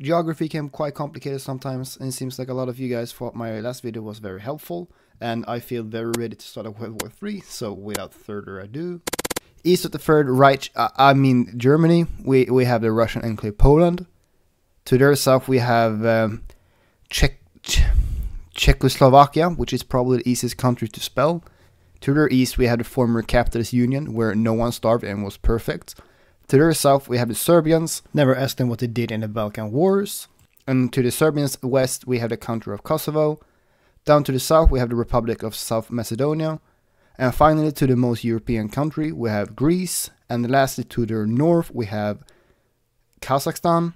geography can be quite complicated sometimes, and it seems like a lot of you guys thought my last video was very helpful, and I feel very ready to start a World War 3, so without further ado. East of the Third Reich, uh, I mean Germany, we, we have the Russian enclave Poland. To their south we have um, Czech, Czechoslovakia, which is probably the easiest country to spell. To their east we have the former capitalist union, where no one starved and was perfect. To their south, we have the Serbians. Never asked them what they did in the Balkan Wars. And to the Serbians west, we have the country of Kosovo. Down to the south, we have the Republic of South Macedonia. And finally, to the most European country, we have Greece. And lastly, to the north, we have Kazakhstan.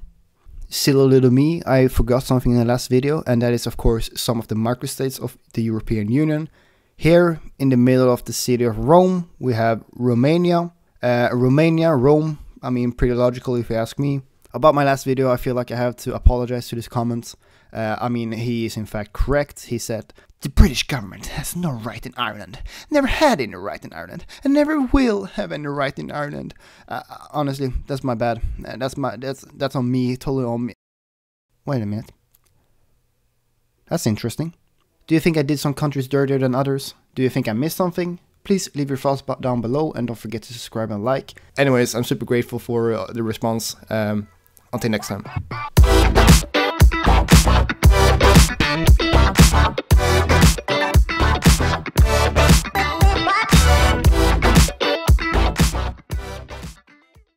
Silly little me, I forgot something in the last video, and that is, of course, some of the microstates of the European Union. Here, in the middle of the city of Rome, we have Romania. Uh, Romania, Rome, I mean, pretty logical if you ask me. About my last video, I feel like I have to apologize to this comment. Uh, I mean, he is in fact correct. He said, The British government has no right in Ireland, never had any right in Ireland, and never will have any right in Ireland. Uh, honestly, that's my bad. Uh, that's my that's that's on me, totally on me. Wait a minute. That's interesting. Do you think I did some countries dirtier than others? Do you think I missed something? Please leave your thoughts down below and don't forget to subscribe and like. Anyways, I'm super grateful for uh, the response. Um, until next time.